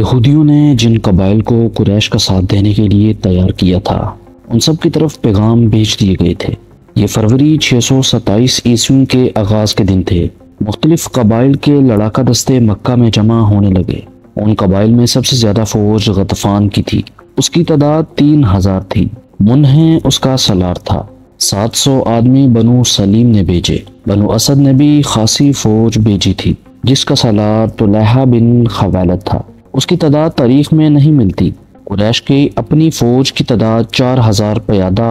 यहूदियों ने जिन कबाइल को कुरैश का साथ देने के लिए तैयार किया था, उन सब की तरफ़ पैगाम भेज दिए गए थे। ये फरवरी 627 ईस्वी के आगाज़ के दिन थे। मुख्तलिफ़ कबाइल के लड़ाका दस्ते मक्का में जमा होने लगे। उन कबाइल में सबसे ज़्यादा फौज गतफान की थी। उसकी तादाद तीन हज़ार थी। मुन्हे उसका सलार था। सात सौ आदमी बनु सलीम ने भेजे। बनु असद ने भी खासी फौज भेजी थी, जिसका सलार तुलहा बिन खवालत था। उसकी तादाद तारीख में नहीं मिलती। कुरैश की अपनी फौज की तादाद चार हज़ार प्यादा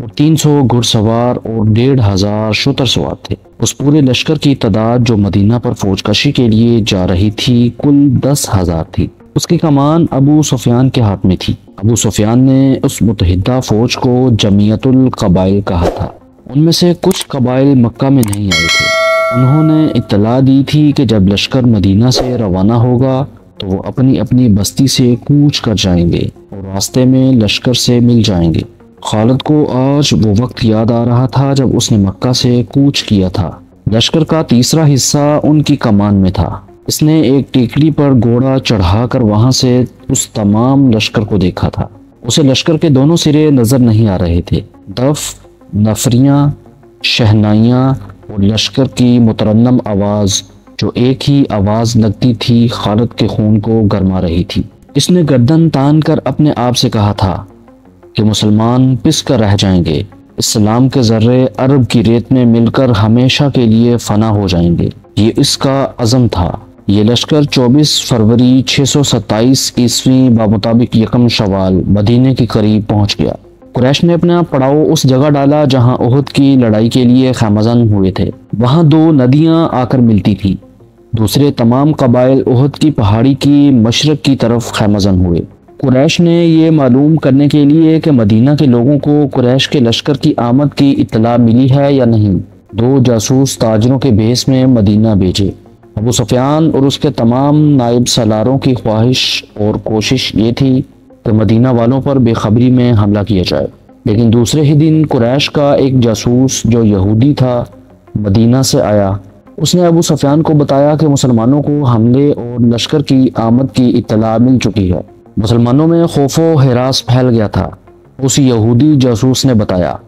और तीन सौ घुड़सवार और डेढ़ हज़ार शुतर सवार थे। उस पूरे लश्कर की तादाद जो मदीना पर फौजकशी के लिए जा रही थी, कुल दस हज़ार थी। उसकी कमान अबू सुफियान के हाथ में थी। अबू सुफियान ने उस मुतहदा फौज को जमीयतुल कबाइल कहा था। उनमें से कुछ कबाइल मक्का में नहीं आए थे। उन्होंने इतला दी थी कि जब लश्कर मदीना से रवाना होगा तो वो अपनी अपनी बस्ती से कूच कर जाएँगे और रास्ते में लश्कर से मिल जाएँगे। खालिद को आज वो वक्त याद आ रहा था जब उसने मक्का से कूच किया था। लश्कर का तीसरा हिस्सा उनकी कमान में था। इसने एक टेकड़ी पर घोड़ा चढ़ाकर वहाँ से उस तमाम लश्कर को देखा था। उसे लश्कर के दोनों सिरे नज़र नहीं आ रहे थे। दफ, नफरियाँ, शहनाइयाँ और लश्कर की मुतरन्नम आवाज़ जो एक ही आवाज़ लगती थी खालद के खून को गरमा रही थी। इसने गर्दन तान कर अपने आप से कहा था कि मुसलमान पिस कर रह जाएँगे। इस्लाम के जर्रे अरब की रेत में मिलकर हमेशा के लिए फना हो जाएँगे। ये इसका अज़म था। ये लश्कर 24 फरवरी 627 ईस्वी बामुताबिक यकम शवाल मदीने के करीब पहुँच गया। कुरैश ने अपना पड़ाव उस जगह डाला जहाँ उहद की लड़ाई के लिए खमजन हुए थे। वहाँ दो नदियाँ आकर मिलती थीं। दूसरे तमाम कबाइल उहद की पहाड़ी की मशरक की तरफ़ खैमजन हुए। कुरैश ने यह मालूम करने के लिए कि मदीना के लोगों को कुरैश के लश्कर की आमद की इतला मिली है या नहीं। दो जासूस ताजरों के भेस में मदीना भेजे। अबू सफ़ियान और उसके तमाम नायब सलारों की ख्वाहिश और कोशिश ये थी कि मदीना वालों पर बेखबरी में हमला किया जाए। लेकिन दूसरे ही दिन कुरैश का एक जासूस जो यहूदी था, मदीना से आया। उसने अबू सफ़ियान को बताया कि मुसलमानों को हमले और लश्कर की आमद की इतला मिल चुकी है। मुसलमानों में खौफो हरास फैल गया था। उस यहूदी जासूस ने बताया,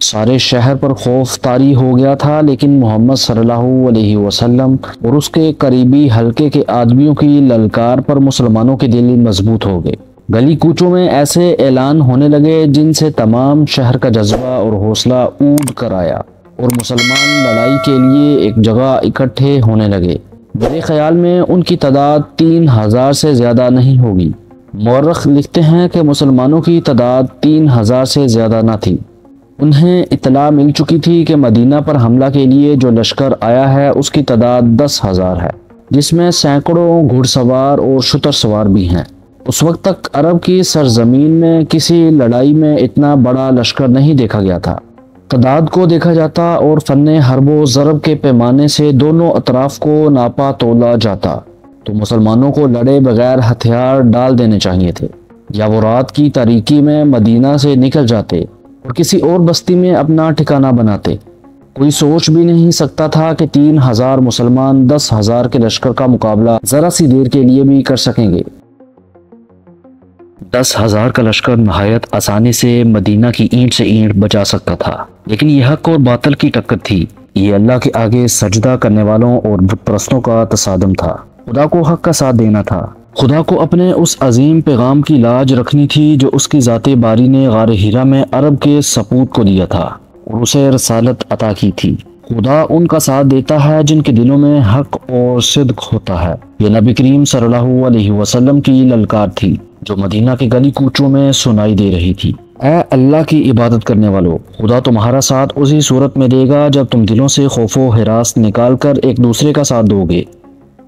सारे शहर पर खौफ तारी हो गया था, लेकिन मोहम्मद सल्लल्लाहु अलैहि वसल्लम और उसके करीबी हलके के आदमियों की ललकार पर मुसलमानों के दिल मज़बूत हो गए। गली कूचों में ऐसे ऐलान होने लगे जिनसे तमाम शहर का जज्बा और हौसला ऊट कर आया और मुसलमान लड़ाई के लिए एक जगह इकट्ठे होने लगे। मेरे ख्याल में उनकी तादाद तीन हज़ार से ज़्यादा नहीं होगी। मौरख लिखते हैं कि मुसलमानों की तादाद तीन हज़ार से ज़्यादा ना थी। उन्हें इतला मिल चुकी थी कि मदीना पर हमला के लिए जो लश्कर आया है, उसकी तादाद दस हज़ार है, जिसमें सैकड़ों घुड़सवार और शुतर सवार भी हैं। उस वक्त तक अरब की सरजमीन में किसी लड़ाई में इतना बड़ा लश्कर नहीं देखा गया था। तदाद को देखा जाता और फ़न हरबो ज़रब के पैमाने से दोनों अतराफ को नापा तोला जाता। तो मुसलमानों को लड़े बगैर हथियार डाल देने चाहिए थे, या वो रात की तारीकी में मदीना से निकल जाते और किसी और बस्ती में अपना ठिकाना बनाते। कोई सोच भी नहीं सकता था कि तीन हज़ार मुसलमान दस हज़ार के लश्कर का मुकाबला जरा सी देर के लिए भी कर सकेंगे। दस हज़ार का लश्कर नहायत आसानी से मदीना की ईंट से ईंट बचा सकता था। लेकिन यह हक और बातल की टक्कर थी। ये अल्लाह के आगे सजदा करने वालों और प्रस्तों का तसादम था। खुदा को हक का साथ देना था। खुदा को अपने उस अजीम पैगाम की लाज रखनी थी जो उसकी ज़ात बारी ने गार हीरा में अरब के सपूत को दिया था और उसे रसालत अता की थी। खुदा उनका साथ देता है जिनके दिलों में हक और सिद्क होता है। ये नबी करीम सल्लल्लाहु अलैहि वसल्लम की ललकार थी। जो मदीना के गली कूचों में सुनाई दे रही थी। ए अल्लाह की इबादत करने वालों, खुदा तुम्हारा साथ उसी सूरत में देगा जब तुम दिलों से खौफो हिरास निकाल कर एक दूसरे का साथ दोगे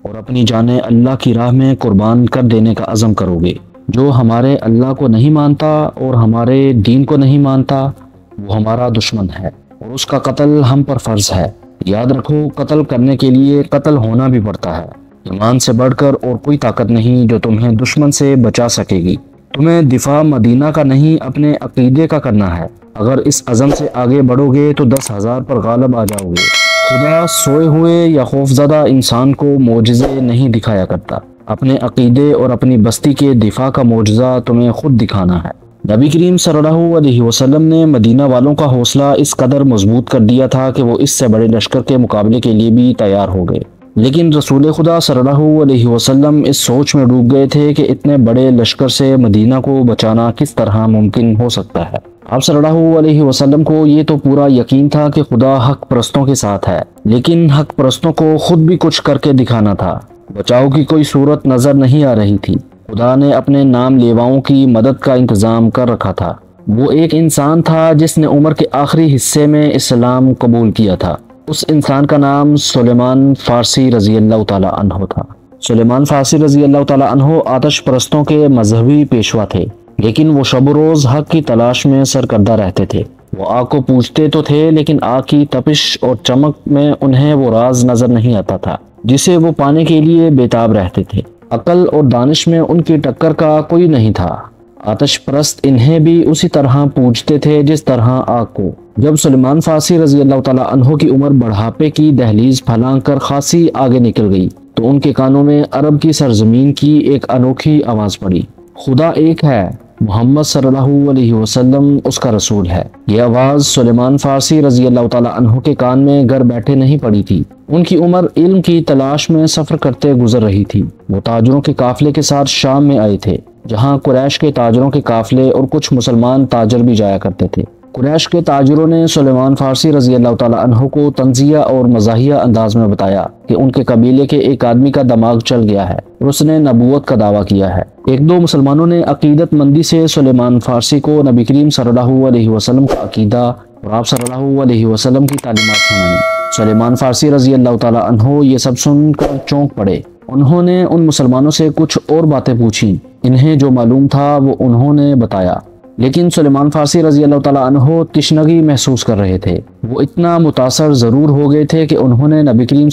और अपनी जाने अल्लाह की राह में कुर्बान कर देने का अज़म करोगे। जो हमारे अल्लाह को नहीं मानता और हमारे दीन को नहीं मानता, वो हमारा दुश्मन है और उसका कत्ल हम पर फ़र्ज़ है। याद रखो, कत्ल करने के लिए कत्ल होना भी पड़ता है। ईमान से बढ़कर और कोई ताकत नहीं जो तुम्हें दुश्मन से बचा सकेगी। तुम्हें दिफा मदीना का नहीं, अपने अकीदे का करना है। अगर इस अज़म से आगे बढ़ोगे तो दस हज़ार पर गालब आ जाओगे। खुदा सोए हुए या खौफजदा इंसान को मोजे नहीं दिखाया करता। अपने अकीदे और अपनी बस्ती के दिफा का मुआजा तुम्हें खुद दिखाना है। नबी करीम सल्लल्लाहु वसल्लम ने मदीना वालों का हौसला इस कदर मज़बूत कर दिया था कि वो इससे बड़े लश्कर के मुकाबले के लिए भी तैयार हो गए। लेकिन रसूल खुदा सल्लल्लाहु अलैहि वसल्लम इस सोच में डूब गए थे कि इतने बड़े लश्कर से मदीना को बचाना किस तरह मुमकिन हो सकता है। आप सल्लल्लाहु अलैहि वसल्लम को ये तो पूरा यकीन था कि खुदा हक परस्तों के साथ है, लेकिन हक परस्तों को खुद भी कुछ करके दिखाना था। बचाव की कोई सूरत नज़र नहीं आ रही थी। खुदा ने अपने नाम लेवाओं की मदद का इंतज़ाम कर रखा था। वो एक इंसान था जिसने उम्र के आखिरी हिस्से में इस्लाम कबूल किया था। उस इंसान का नाम सुलेमान फारसी रज़ी अल्लाह तहो था। सुलेमान फारसी रज़ी अल्लाह आतश परस्तों के मजहबी पेशवा थे, लेकिन वो शब रोज़ हक की तलाश में सरकर्दा रहते थे। वो आग को पूछते तो थे, लेकिन आग की तपिश और चमक में उन्हें वो राज नज़र नहीं आता था, जिसे वो पाने के लिए बेताब रहते थे। अकल और दानिश में उनकी टक्कर का कोई नहीं था। आतश परस्त इन्हें भी उसी तरह पूछते थे जिस तरह आग को जब सलमान फासी रज़ी अल्लाह की उम्र बढ़ापे की दहलीज फैलांग कर खासी आगे निकल गई तो उनके कानों में अरब की सरजमीन की एक अनोखी आवाज़ पड़ी। खुदा एक है, मोहम्मद सल्लल्लाहु वसल्लम उसका रसूल है। ये आवाज़ सुलेमान फारसी रज़ी अल्लाह तहों के कान में घर बैठे नहीं पड़ी थी। उनकी उम्र इल्म की तलाश में सफ़र करते गुजर रही थी। वो ताजरों के काफिले के साथ शाम में आए थे। जहाँ कुरैश के ताजरों के काफिले और कुछ मुसलमान ताजर भी जाया करते थे। कुरैश के ताजरों ने सुलेमान फारसी रज़ी अल्लाह को तंजिया और मजाहिया अंदाज में बताया कि उनके कबीले के एक आदमी का दिमाग चल गया है और उसने नबूत का दावा किया है। एक दो मुसलमानों ने अकीदत मंदी से सुलेमान फारसी को नबी करीम सल्लल्लाहु अलैहि वसल्लम का अकीदा और आप सल्लल्लाहु अलैहि वसल्लम की तालीमत सुनाई सुलेमान फारसी रज़ी अल्लाह तहो ये सब सुनकर चौंक पड़े। उन्होंने उन मुसलमानों से कुछ और बातें पूछी। इन्हें जो मालूम था, वो उन्होंने बताया। लेकिन सुलेमान फारसी रज़ी अल्लाह तिश्नगी महसूस कर रहे थे। वो इतना मुतासर ज़रूर हो गए थे कि उन्होंने नबी करीम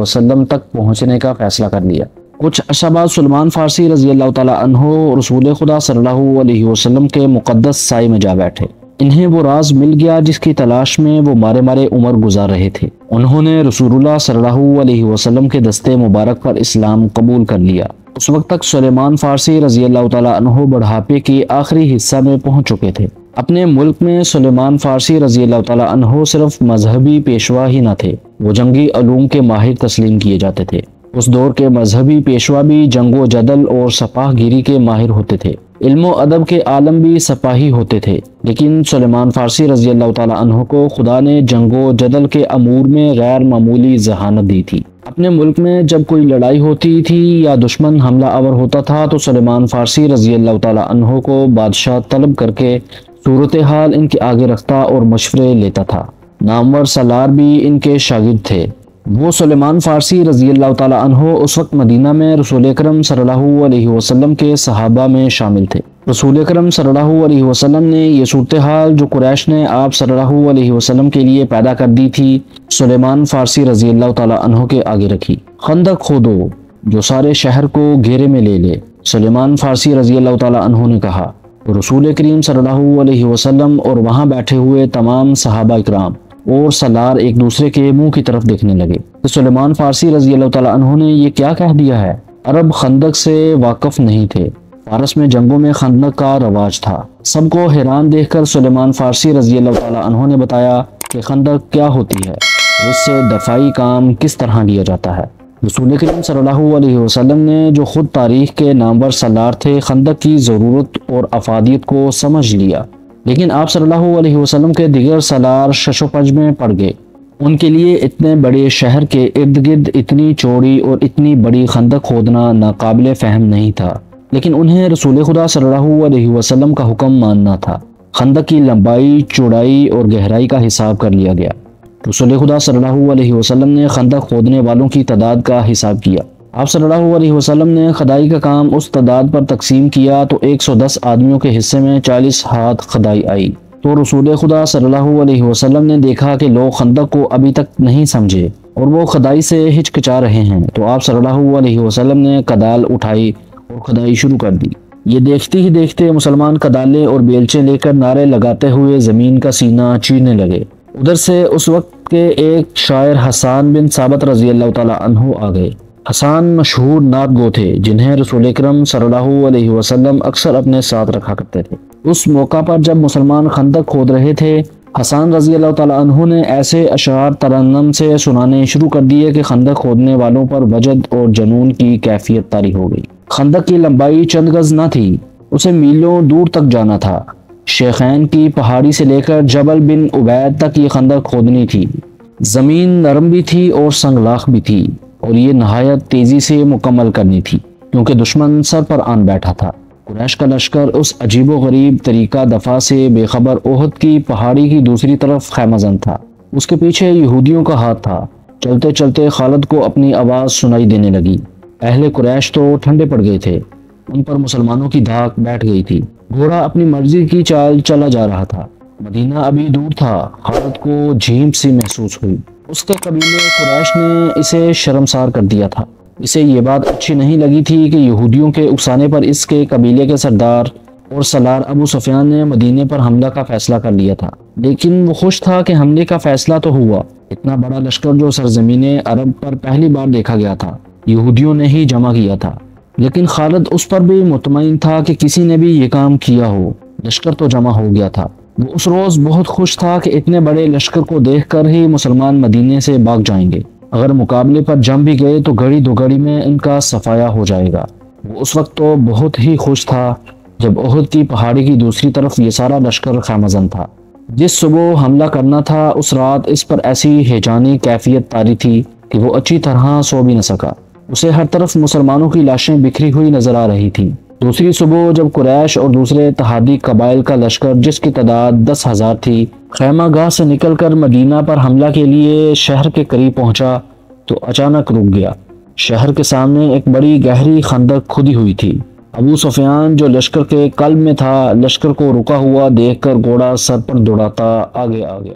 वसल्लम तक पहुँचने का फैसला कर लिया। कुछ अरसा सलमान फारसी रज़ी अल्लाह रसूल खुदा वसल्लम के मुकद्दस साई में जा बैठे। इन्हें वो राज मिल गया जिसकी तलाश में वो मारे मारे उम्र गुजार रहे थे। उन्होंने रसूलुल्लाह सल्लल्लाहु अलैहि वसल्लम के दस्ते मुबारक पर इस्लाम कबूल कर लिया। उस वक्त तक सुलेमान फारसी रज़ी अल्लाह तहो बढ़ापे के आखिरी हिस्सा में पहुँच चुके थे। अपने मुल्क में सुलेमान फारसी रज़ी अल्लाह सिर्फ़ मजहबी पेशवा ही न थे, वो जंगी अलूम के माहिर तस्लीम किए जाते थे। उस दौर के मजहबी पेशवा भी जंगो जदल और सपाहगिरी के माहिर होते थे। इल्मो अदब के आलम भी सपाही होते थे। लेकिन सुलेमान फारसी रज़ी अल्लाह तहों को खुदा ने जंगो जदल के अमूर में गैर मामूली जहानत दी थी। अपने मुल्क में जब कोई लड़ाई होती थी या दुश्मन हमला आवर होता था तो सलेमान फारसी रज़ी अल्लाह तहों को बादशाह तलब करके सूरत हाल इनके आगे रखता और मशवरे लेता था। नामवर सलार भी इनके शागिद थे। वो सलेमान फ़ारसी रज़ी अल्लाह उस वक्त मदीना में रसूल करम सल्लल्लाहु अलैहि वसल्लम के सहाबा में शामिल थे। रसूल करम सल्लल्लाहु अलैहि वसल्लम ने ये सूरत हाल जो कुरैश ने आप वसल्लम के लिए पैदा कर दी थी, सलेमान फ़ारसी रज़ी अल्लाह के आगे रखी। खंदक खोदो, जो सारे शहर को घेरे में ले ले, सलेमान फ़ारसी रज़ी अल्लाह तहो ने कहा। रसूल करीम सल्लल्लाहु अलैहि वसल्लम और वहाँ बैठे हुए तमाम सहाबा इकराम और सलार एक दूसरे के मुँह की तरफ़ देखने लगे। तो सुलेमान फारसी रज़ी अल्लाह ने ये क्या कह दिया है? अरब खंदक से वाकफ नहीं थे। फारस में जंगों में खंदक का रवाज था। सबको हैरान देखकर सुलेमान फारसी रज़ी अल्लाह ने बताया कि खंदक क्या होती है उससे दफाई काम किस तरह लिया जाता है। रसूल करीम सल्लल्लाहु अलैहि वसल्लम ने जो खुद तारीख के नामवर सलार थे, खंदक की ज़रूरत और अफादियत को समझ लिया। लेकिन आप सल्लल्लाहु अलैहि वसल्लम के दिगर सलार शशोपज में पड़ गए। उनके लिए इतने बड़े शहर के इर्द गिर्द इतनी चौड़ी और इतनी बड़ी खंदक खोदना नाकबिल फ़हम नहीं था। लेकिन उन्हें रसूल खुदा सल्लल्लाहु अलैहि वसल्लम का हुक्म मानना था। खंदक की लंबाई, चौड़ाई और गहराई का हिसाब कर लिया गया। रसूल खुदा सल्लल्लाहु अलैहि वसल्लम ने खंदक खोदने वालों की तादाद का हिसाब किया। आप सल्लल्लाहु अलैहि वसल्लम ने खदाई का काम उस तादाद पर तकसीम किया तो 110 आदमियों के हिस्से में 40 हाथ खदाई आई। तो रसूल खुदा सल्लल्लाहु अलैहि वसल्लम ने देखा कि लोग खंदक को अभी तक नहीं समझे और वो खदाई से हिचकिचा रहे हैं। तो आप सल्लल्लाहु अलैहि वसल्लम ने कदाल उठाई और खदाई शुरू कर दी। ये देखते ही देखते मुसलमान कदाले और बेलचे लेकर नारे लगाते हुए ज़मीन का सीना चीरने लगे। उधर से उस वक्त के एक शायर हसान बिन साबत रज़ी अल्लाह तला आ गए। हसान मशहूर नात गो थे, जिन्हें रसूल करम वसल्लम अक्सर अपने साथ रखा करते थे। उस मौका पर जब मुसलमान खंदक खोद रहे थे, हसान रज़ी तु ने ऐसे अशार तरन्नम से सुनाने शुरू कर दिए कि खंदक खोदने वालों पर वजद और जनून की कैफियत तारी हो गई। खंदक की लंबाई चंद गज न थी, उसे मीलों दूर तक जाना था। शेखैन की पहाड़ी से लेकर जबल बिन उबैद तक ये खंदक खोदनी थी। ज़मीन नरम भी थी और संगलाख भी थी। और ये नहायत तेज़ी से मुकम्मल करनी थी, क्योंकि दुश्मन सर पर आन बैठा था। कुरैश का लश्कर उस अजीब गरीब तरीका दफ़ा से बेखबर ओहद की पहाड़ी की दूसरी तरफ़ खैमजन था। उसके पीछे यहूदियों का हाथ था। चलते चलते खालद को अपनी आवाज़ सुनाई देने लगी। अहले कुरैश तो ठंडे पड़ गए थे। उन पर मुसलमानों की धाक बैठ गई थी। घोड़ा अपनी मर्ज़ी की चाल चला जा रहा था। मदीना अभी दूर था। खालद को झीम सी महसूस हुई। उसके कबीले कुरैश ने इसे शर्मसार कर दिया था। इसे ये बात अच्छी नहीं लगी थी कि यहूदियों के उकसाने पर इसके कबीले के सरदार और सलार अबू सफियान ने मदीने पर हमला का फैसला कर लिया था। लेकिन वो खुश था कि हमले का फैसला तो हुआ। इतना बड़ा लश्कर जो सरजमीन अरब पर पहली बार देखा गया था, यहूदियों ने ही जमा किया था। लेकिन खालद उस पर भी मुतमिन था कि किसी ने भी ये काम किया हो। लश्कर तो जमा हो गया था। उस रोज़ बहुत खुश था कि इतने बड़े लश्कर को देखकर ही मुसलमान मदीने से भाग जाएँगे। अगर मुकाबले पर जम भी गए तो घड़ी दो घड़ी में इनका सफाया हो जाएगा। वो उस वक्त तो बहुत ही खुश था, जब ओहद की पहाड़ी की दूसरी तरफ़ ये सारा लश्कर खामजन था। जिस सुबह हमला करना था, उस रात इस पर ऐसी हेजानी कैफियत तारी थी कि वो अच्छी तरह सो भी न सका। उसे हर तरफ़ मुसलमानों की लाशें बिखरी हुई नज़र आ रही थी। दूसरी सुबह जब कुरैश और दूसरे तहादी कबाइल का लश्कर, जिसकी तादाद दस हज़ार थी खैमा गाह से निकलकर मदीना पर हमला के लिए शहर के करीब पहुँचा तो अचानक रुक गया। शहर के सामने एक बड़ी गहरी खंदक खुदी हुई थी। अबू सफियान, जो लश्कर के कल्ब में था, लश्कर को रुका हुआ देखकर घोड़ा सर पर दौड़ाता आगे आ गया।